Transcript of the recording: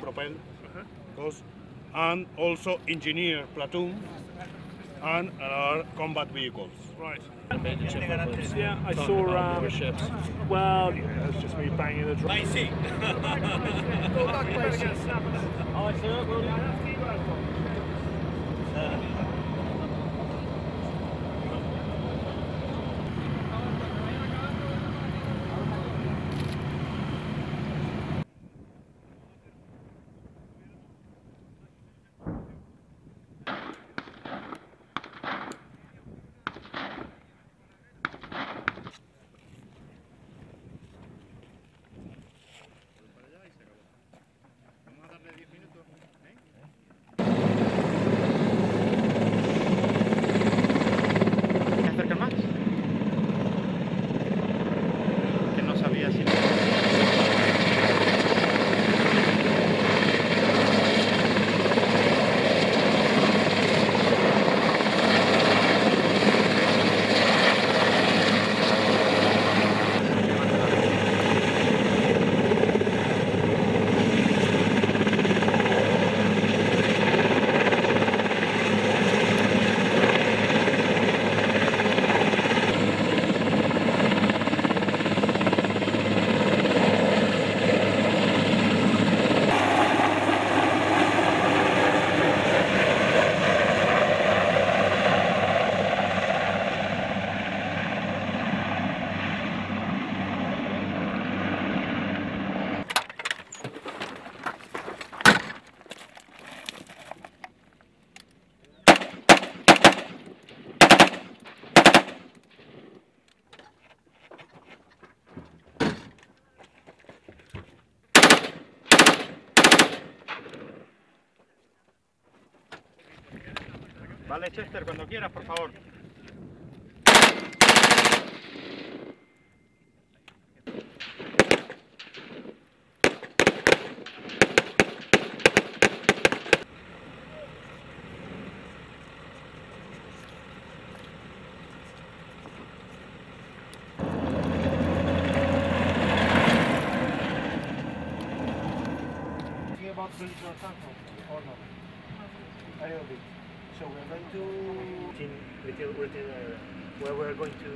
Propel, goes, and also engineer platoon and our combat vehicles. Right. Yeah, I saw. Um, ships. Well, yeah, that's just me banging the drum. Lacey. Go back, Lacey. I. ¿Me Vale, Chester, cuando quieras, por favor. Or? I. So we're going to within, within uh, where we're going to.